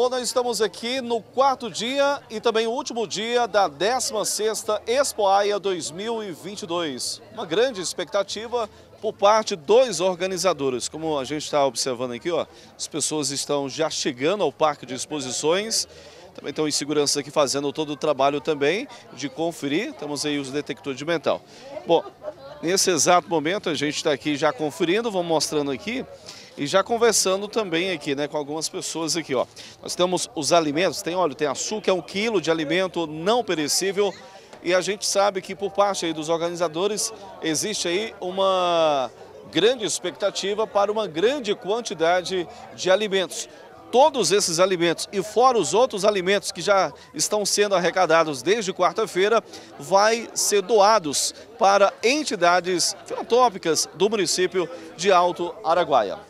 Bom, nós estamos aqui no quarto dia e também o último dia da 16ª Expo AIA 2022. Uma grande expectativa por parte dos organizadores. Como a gente está observando aqui, ó, as pessoas estão já chegando ao parque de exposições. Também estão em segurança aqui fazendo todo o trabalho também de conferir. Temos aí os detectores de metal. Bom, nesse exato momento a gente está aqui já conferindo, vamos mostrando aqui e já conversando também aqui, né, com algumas pessoas aqui, ó. Nós temos os alimentos, tem óleo, tem açúcar, é um quilo de alimento não perecível e a gente sabe que por parte aí dos organizadores existe aí uma grande expectativa para uma grande quantidade de alimentos todos esses alimentos e fora os outros alimentos que já estão sendo arrecadados desde quarta-feira, vai ser doados para entidades filantrópicas do município de Alto Araguaia.